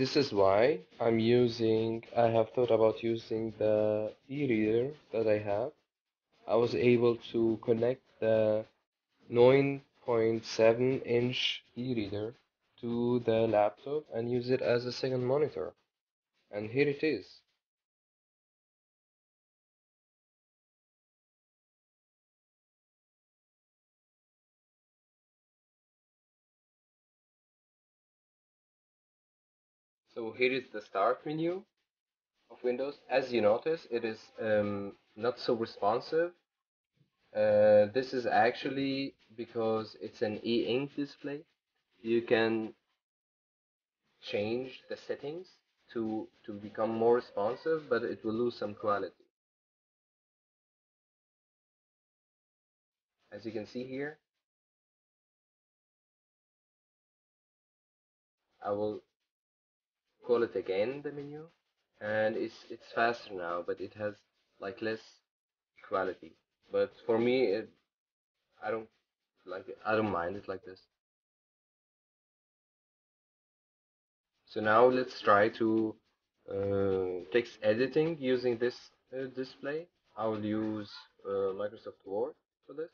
this is why I'm using, I have thought about using the e-reader that I have. I was able to connect the 9.7 inch e-reader to the laptop and use it as a second monitor. And here it is. So here is the start menu of Windows. As you notice, it is um, not so responsive. Uh, this is actually because it's an e-ink display. You can change the settings to, to become more responsive, but it will lose some quality. As you can see here, I will call it again the menu. And it's it's faster now but it has like less quality. But for me it I don't like it. I don't mind it like this. So now let's try to uh, text editing using this uh, display. I will use uh, Microsoft Word for this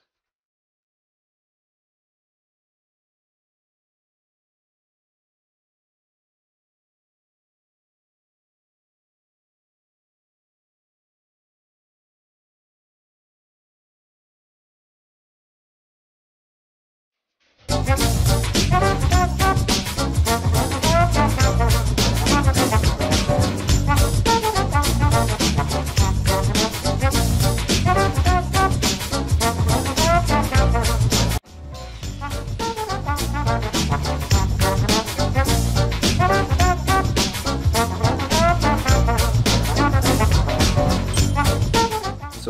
So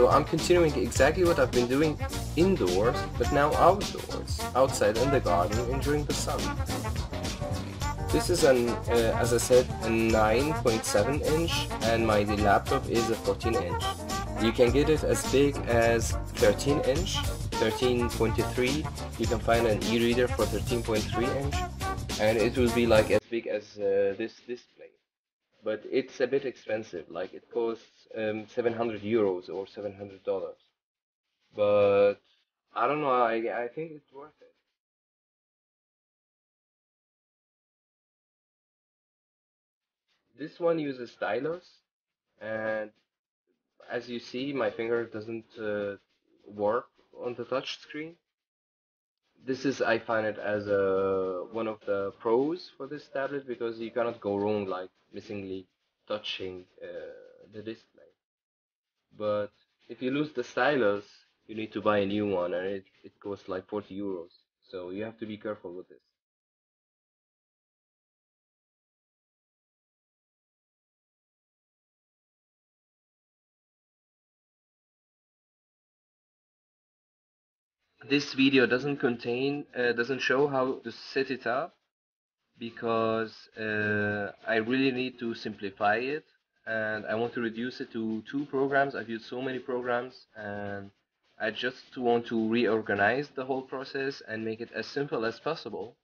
I'm continuing exactly what I've been doing indoors, but now outdoors, outside in the garden, enjoying the sun. This is an, uh, as I said, a 9.7 inch, and my laptop is a 14 inch. You can get it as big as 13 inch, 13.3. You can find an e-reader for 13.3 inch, and it will be like as big as uh, this display but it's a bit expensive. Like it costs um, 700 euros or 700 dollars. But I don't know. I I think it's worth it. This one uses stylus, and as you see, my finger doesn't uh, work on the touch screen. This is I find it as a one of the pros for this tablet because you cannot go wrong like missingly touching uh, the display. But if you lose the stylus, you need to buy a new one, and it it costs like 40 euros. So you have to be careful with this. This video doesn't contain, uh, doesn't show how to set it up because uh, I really need to simplify it and I want to reduce it to two programs. I've used so many programs and I just want to reorganize the whole process and make it as simple as possible.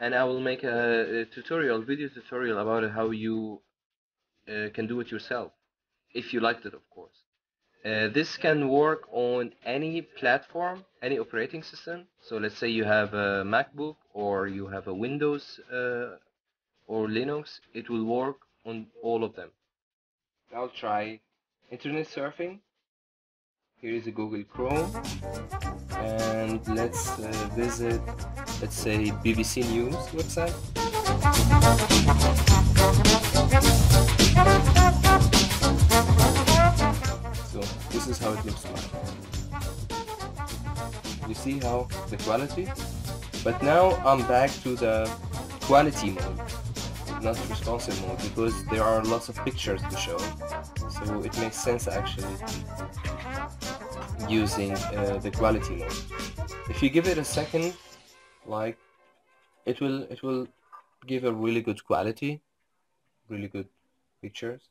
And I will make a, a tutorial, video tutorial about how you uh, can do it yourself, if you liked it, of course. Uh, this can work on any platform, any operating system. So let's say you have a MacBook or you have a Windows uh, or Linux, it will work on all of them. I'll try internet surfing. Here is a Google Chrome and let's uh, visit, let's say BBC News website. So this is how it looks like. You see how the quality? But now I'm back to the quality mode, not responsive mode, because there are lots of pictures to show. So it makes sense actually using uh, the quality mode. If you give it a second, like it will it will give a really good quality, really good pictures.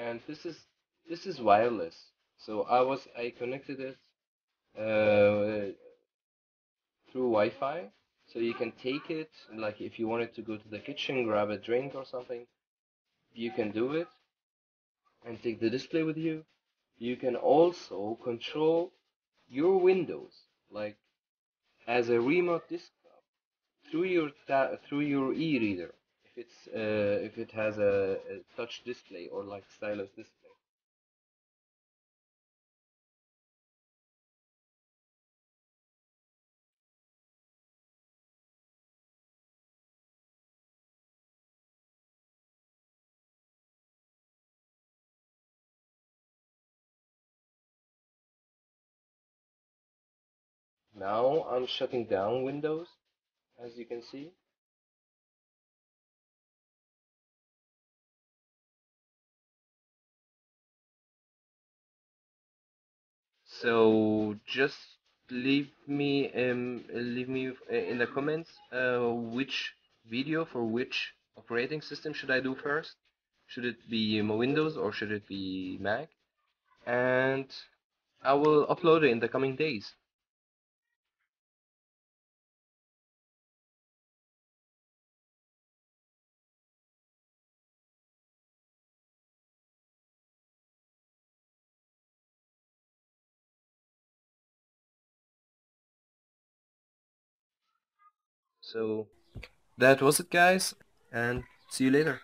And this is this is wireless. So I was I connected it uh, through Wi-Fi. So you can take it like if you wanted to go to the kitchen grab a drink or something you can do it and take the display with you. You can also control your windows like as a remote desktop through your through your e-reader if it's uh, if it has a, a touch display or like stylus display. Now I'm shutting down Windows as you can see so just leave me um leave me in the comments uh, which video for which operating system should I do first? Should it be Windows or should it be Mac? And I will upload it in the coming days so that was it guys and see you later